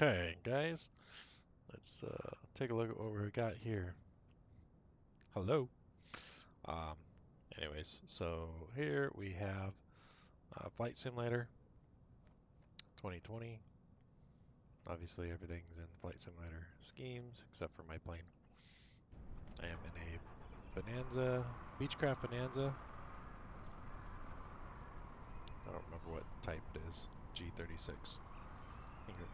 Okay, guys, let's uh, take a look at what we got here. Hello. Um, anyways, so here we have uh, Flight Simulator 2020. Obviously, everything's in Flight Simulator schemes except for my plane. I am in a Bonanza, Beechcraft Bonanza. I don't remember what type it is. G36.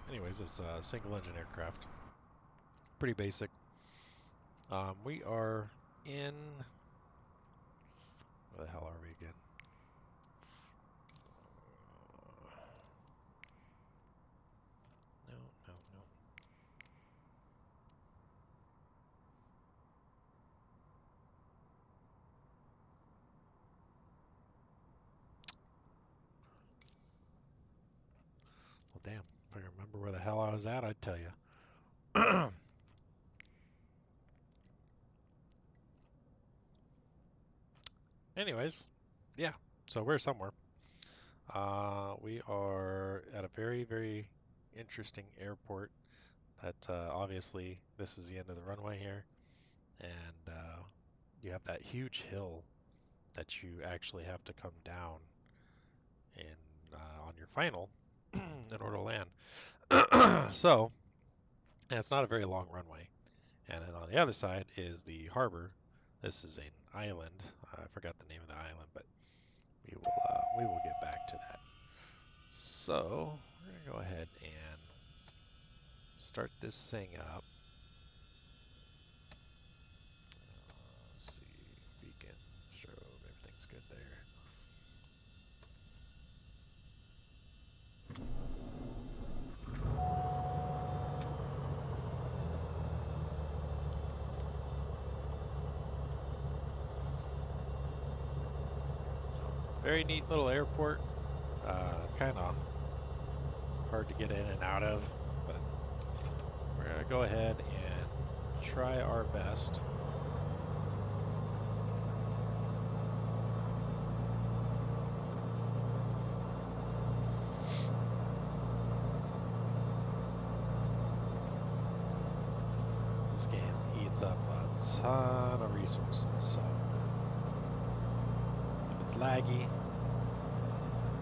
Anyways, it's a single engine aircraft. Pretty basic. Um, we are in. Where the hell are we again? No, no, no. Well, damn. If I remember where the hell I was at, I'd tell you. Anyways, yeah. So we're somewhere. Uh, we are at a very, very interesting airport. That uh, obviously this is the end of the runway here, and uh, you have that huge hill that you actually have to come down in uh, on your final in order to land. so, and it's not a very long runway. And then on the other side is the harbor. This is an island. I forgot the name of the island, but we will uh, we will get back to that. So we're gonna go ahead and start this thing up. Uh, let's see, beacon, strobe, everything's good there. So very neat little airport. Uh, kind of hard to get in and out of, but we're gonna go ahead and try our best. This game eats up a ton of resources, so laggy,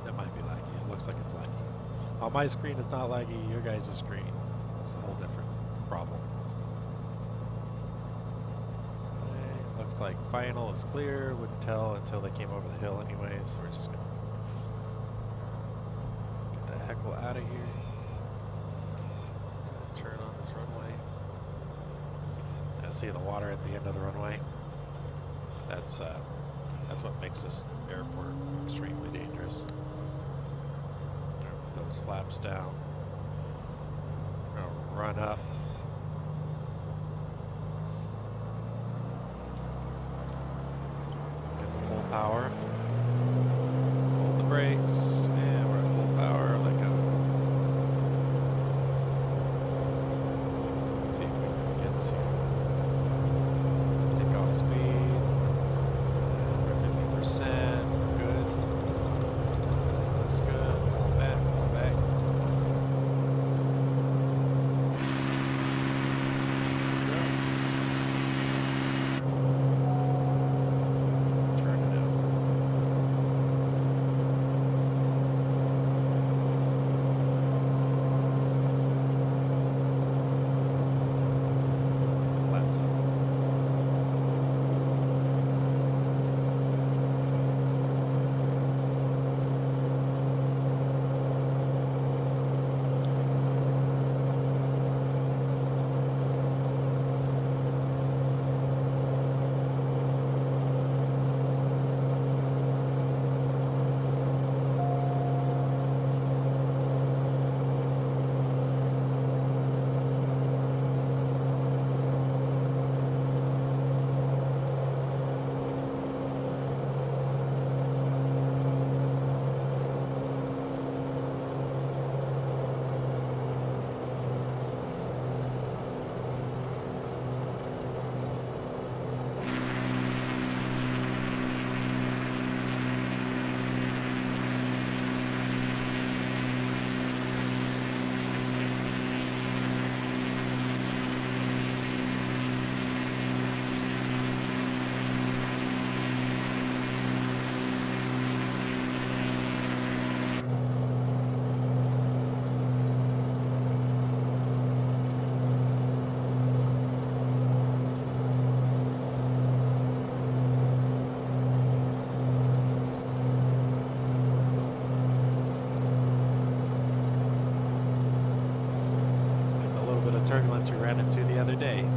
That might be laggy. It looks like it's laggy. On my screen, it's not laggy. Your guys' screen, it's a whole different problem. Okay, looks like final is clear. Wouldn't tell until they came over the hill anyway, so we're just gonna get the heckle out of here. Turn on this runway. I see the water at the end of the runway. That's uh, that's what makes this airport extremely dangerous. Put those flaps down. Run up. day.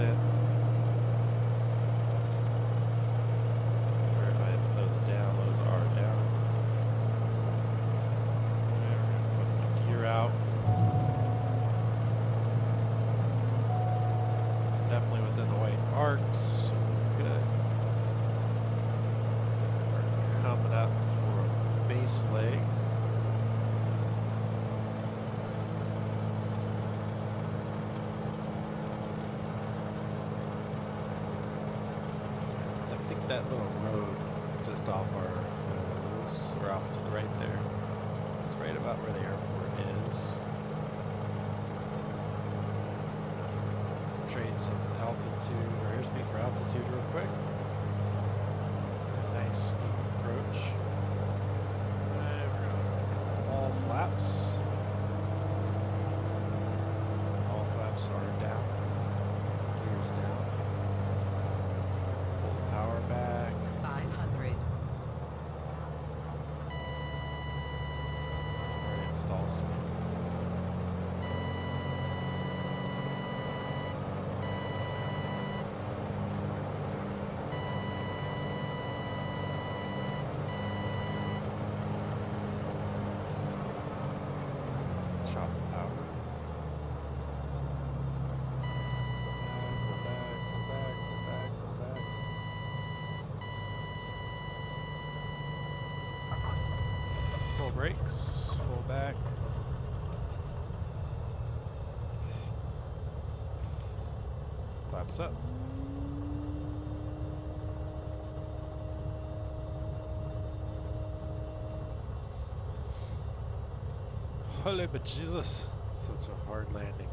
it. stalls. wraps up. Holy but Jesus, such a hard landing.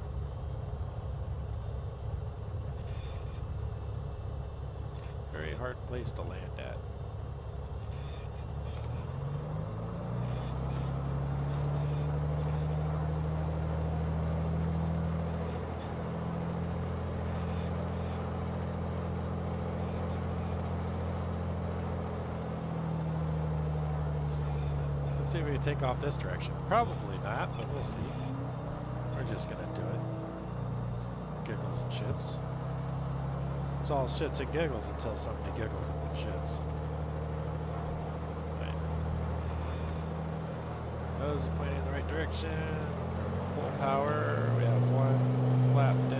Very hard place to land at. we take off this direction. Probably not, but we'll see. We're just gonna do it. Giggles and shits. It's all shits and giggles until somebody giggles at the shits. Those are pointing in the right direction. Full power. We have one flap down.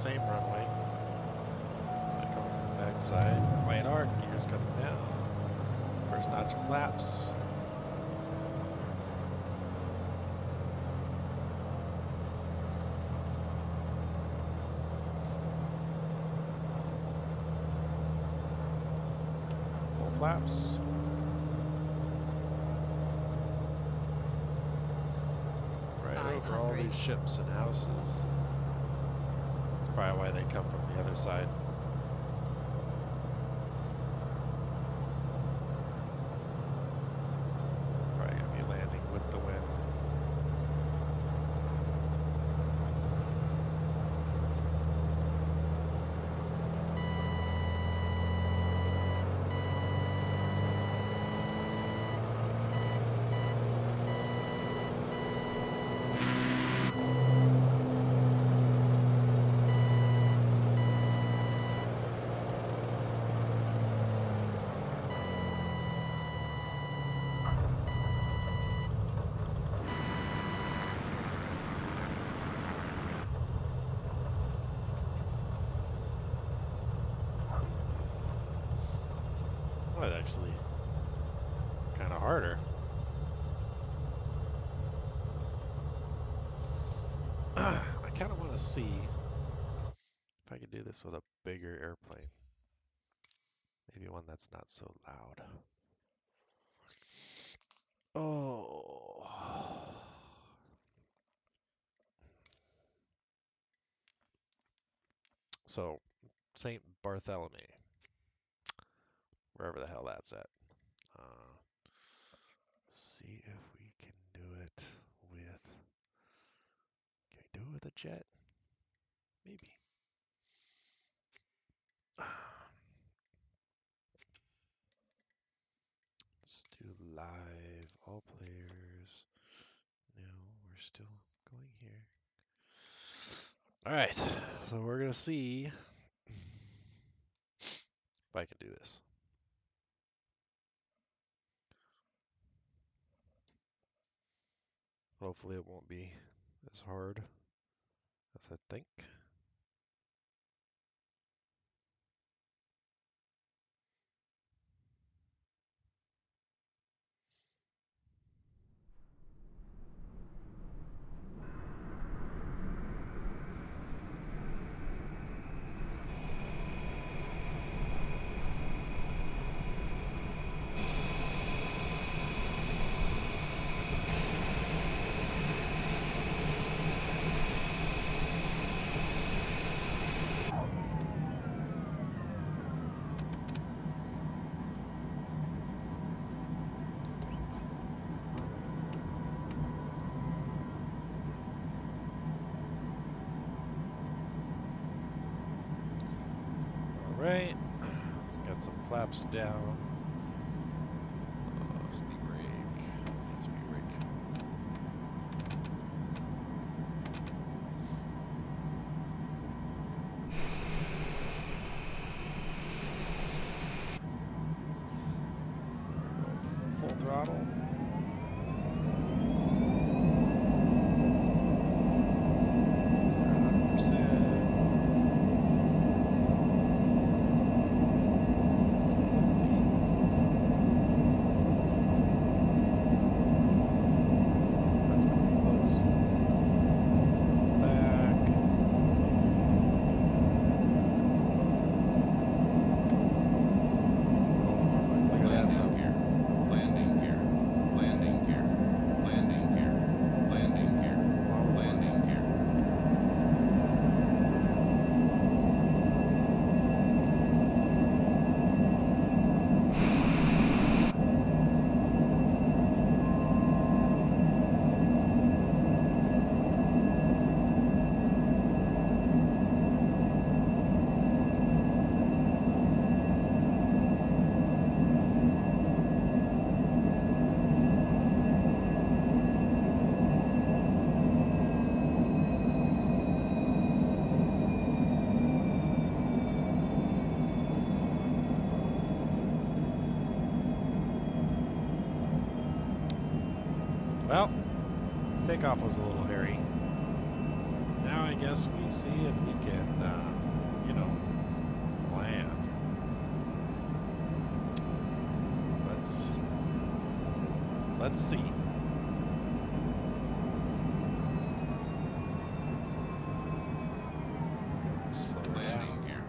Same runway. Come from the back side. Right arc, gears coming down. First notch of flaps. Full flaps. Right over all these ships and houses. Probably why they come from the other side. Probably gonna be landing with the wind. Well, that's actually kind of harder. I kind of want to see if I could do this with a bigger airplane. Maybe one that's not so loud. Oh. So, St. Bartholomew, wherever the hell that's at. Uh, see if we can do it with. Can we do it with a jet? Maybe. Let's do live, all players. No, we're still going here. All right, so we're gonna see if I can do this. Hopefully, it won't be as hard as I think. All right, flaps down. Uh, speed brake, need speed brake. Go Full throttle. Hundred percent. Let's see, let's see. That's gonna be close. Back. Oh, look at that Landing though. here. Landing here. Well, takeoff was a little hairy. Now I guess we see if we can, uh, you know, land. Let's let's see. Slow down. Landing gear.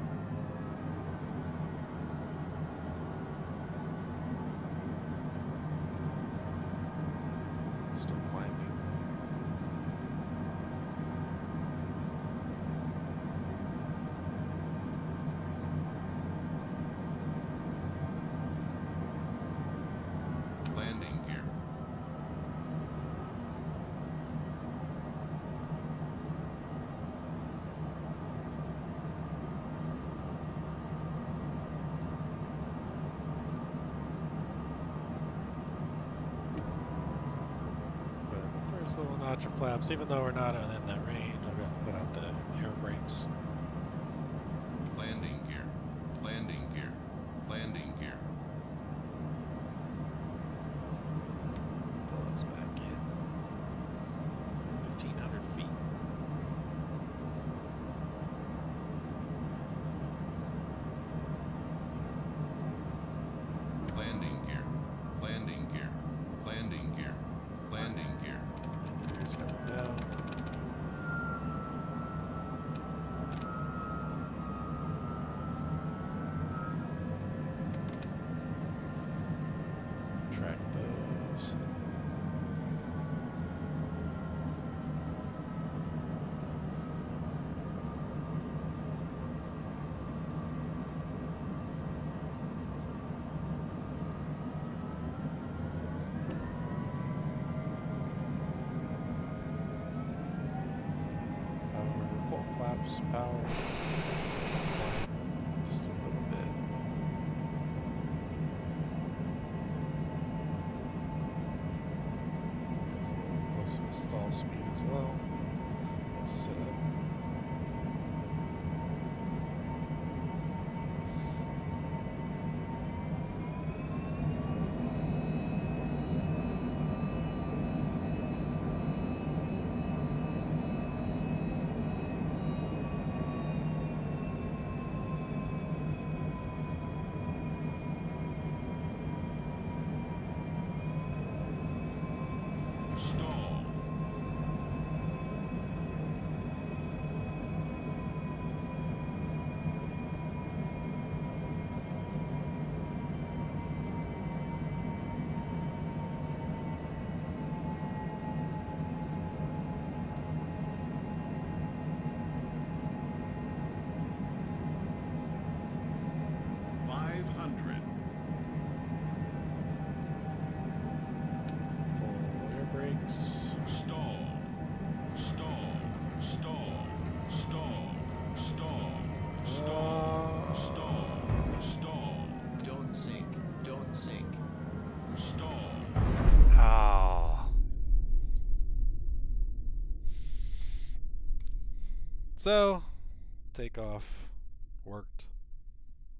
Still climbing. Landing gear. Little notch of flaps, even though we're not in that range, I'm going to put out the air brakes. Landing gear. Landing gear. Landing gear. Pull those back in. 1,500 feet. Landing gear. Landing gear. Landing gear. Landing gear. There's coming down. Track those. Power, full flaps, power. Just a little bit. It's a little close to stall speed as. We'll So, takeoff worked,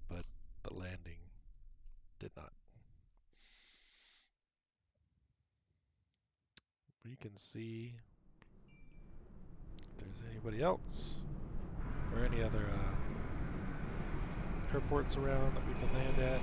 but the landing did not. We can see if there's anybody else or any other uh, airports around that we can land at.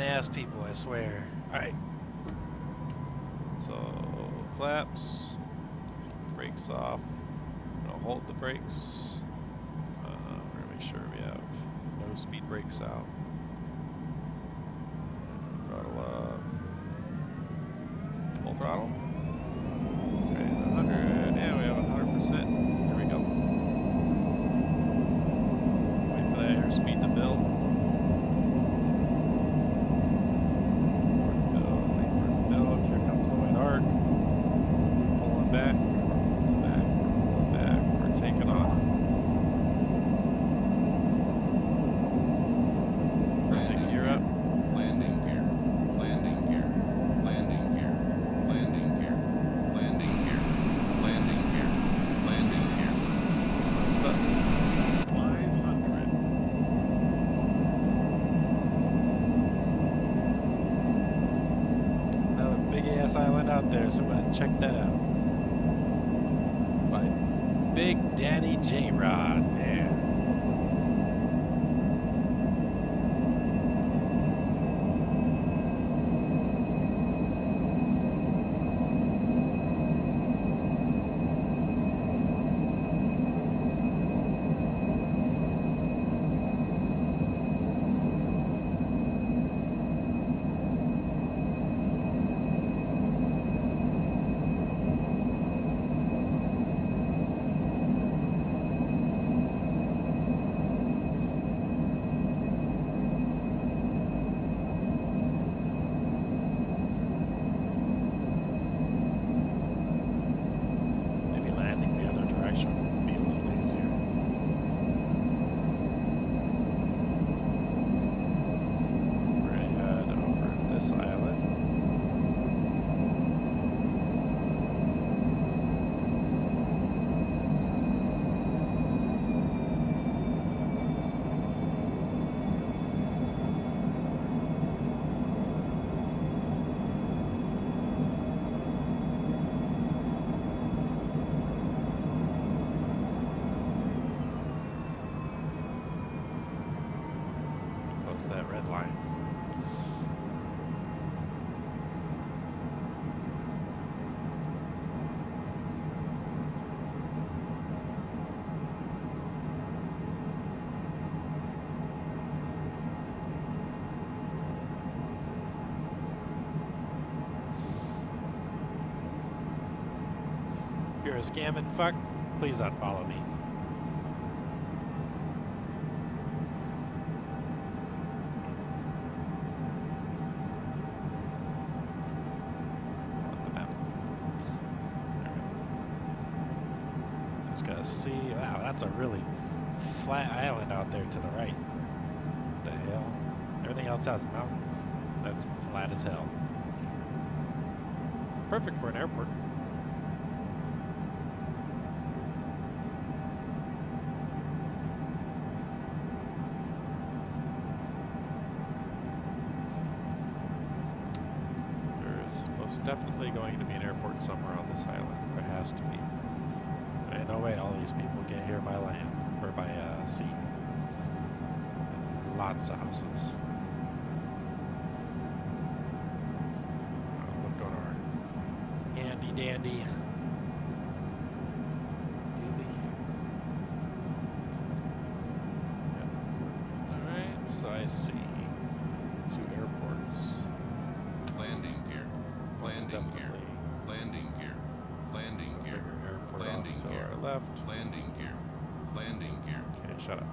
Ask people, I swear. Alright. So, flaps, brakes off. I'm gonna hold the brakes. Uh, we're gonna make sure we have no speed brakes out. check that out. a scamming fuck, please unfollow me. Just gotta see. Wow, that's a really flat island out there to the right. What the hell? Everything else has mountains. That's flat as hell. Perfect for an airport. these people get here by land or by uh, sea. Lots of houses. Look on our handy dandy. left. Landing gear. Landing gear. Okay, shut up.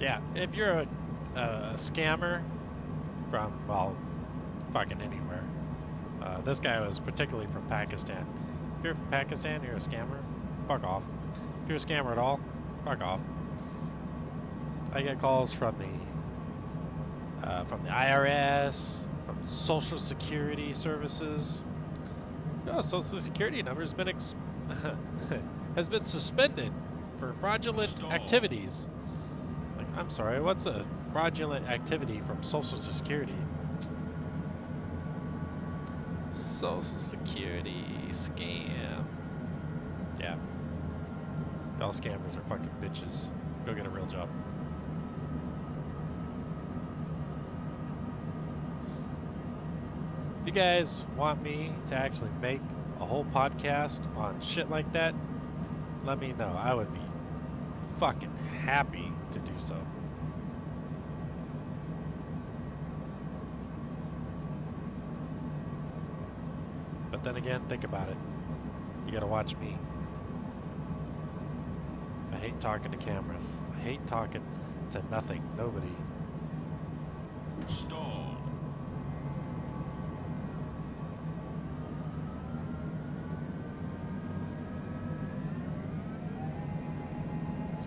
Yeah, if you're a, a scammer from, well, fucking anywhere. Uh, this guy was particularly from Pakistan. If you're from Pakistan, you're a scammer, fuck off. If you're a scammer at all, fuck off. I get calls from the uh, from the IRS, from Social Security services. Your Social Security number has been ex- has been suspended for fraudulent Stall. activities. I'm sorry, what's a fraudulent activity from Social Security? Social Security scam. Yeah. Y'all scammers are fucking bitches. Go get a real job. If you guys want me to actually make a whole podcast on shit like that, let me know. I would be fucking happy to do so. But then again, think about it. You gotta watch me. I hate talking to cameras. I hate talking to nothing, nobody. Stall.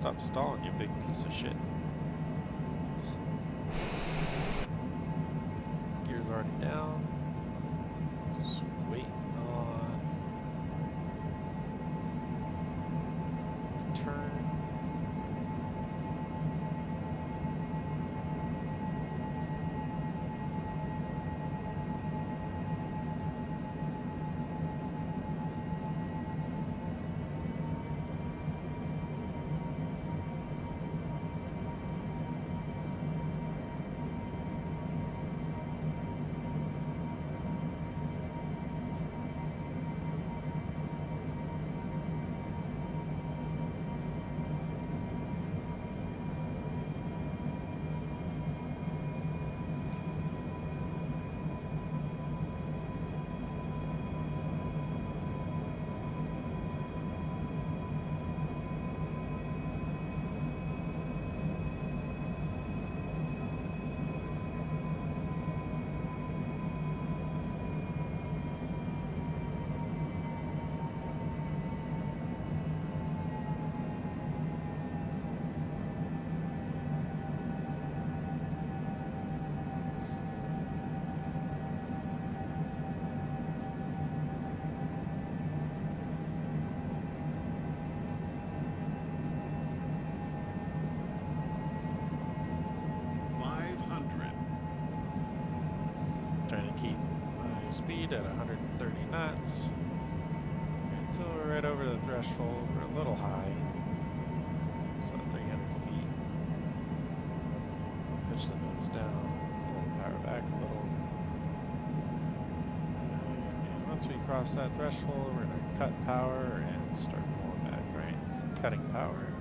Stop stalling, you big piece of shit. Speed at 130 knots until we're right over the threshold. We're a little high, so 300 feet. Pitch the nose down, pull the power back a little. And once we cross that threshold, we're gonna cut power and start pulling back. Right, cutting power.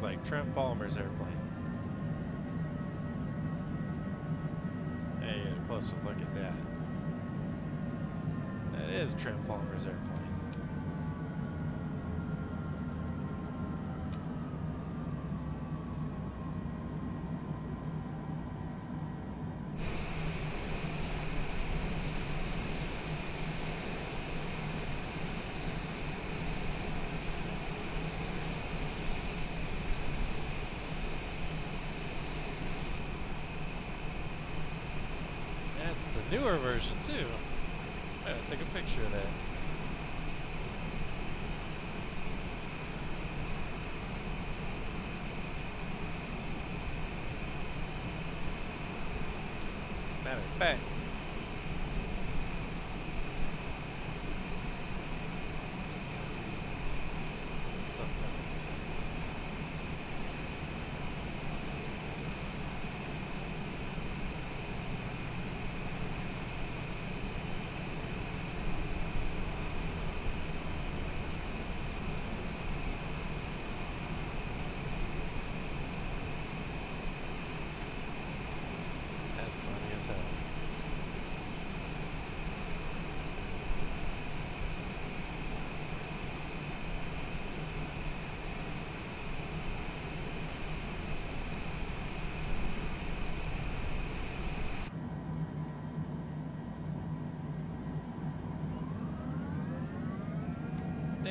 Looks like Trent Palmer's airplane. Hey, get a closer look at that. That is Trent Palmer's airplane. That's the newer version too. I gotta take a picture of that. Matter of fact, something else. That's funny as hell.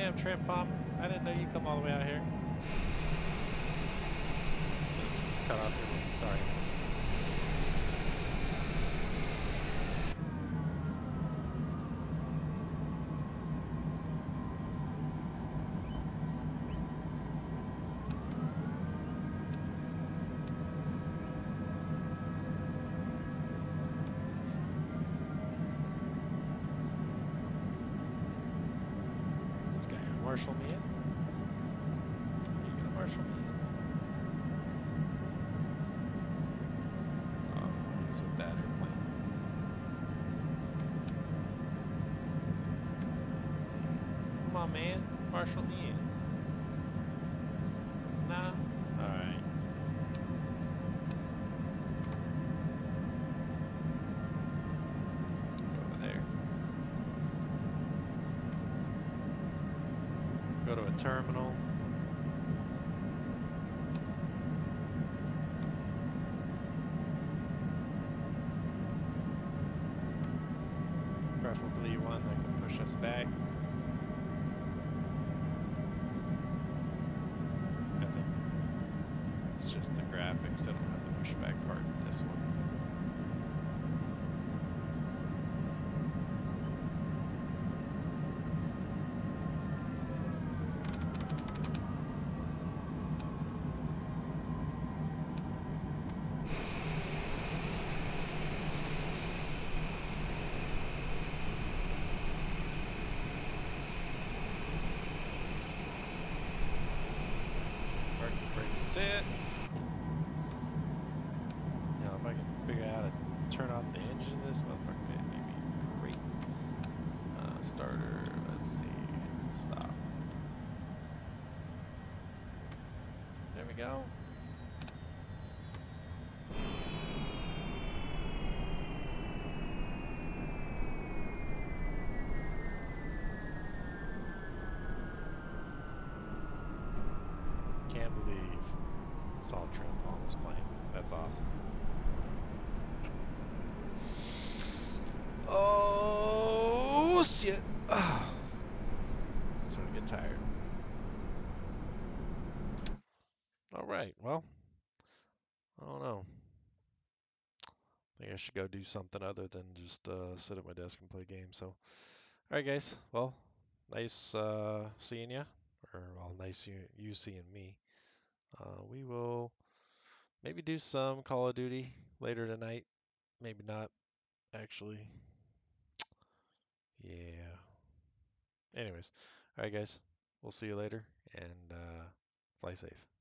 Damn, Trent Palmer. I didn't know you come all the way out here. Just cut off your wing, sorry. This guy gonna marshal me in? You gonna marshal me in? Oh, he's with that airplane. Come on, man. Marshal me in. Nah? Alright. Go over there. Go to a terminal. Preferably one that can push us back. I think it's just the graphics that don't have the pushback part in this one. Park brake set. Now, if I can figure out how to turn off the engine of this motherfucker, that'd be great. Uh, starter, let's see, stop. There we go. Can't believe it's all Trent Palmer's playing. That's awesome. Oh shit! That's when I get tired. All right. Well, I don't know. I think I should go do something other than just uh, sit at my desk and play games. So, all right, guys. Well, nice uh, seeing you, or well, nice you, you seeing me. Uh, we will maybe do some Call of Duty later tonight. Maybe not, actually. Yeah. Anyways, all right, guys. We'll see you later, and uh, fly safe.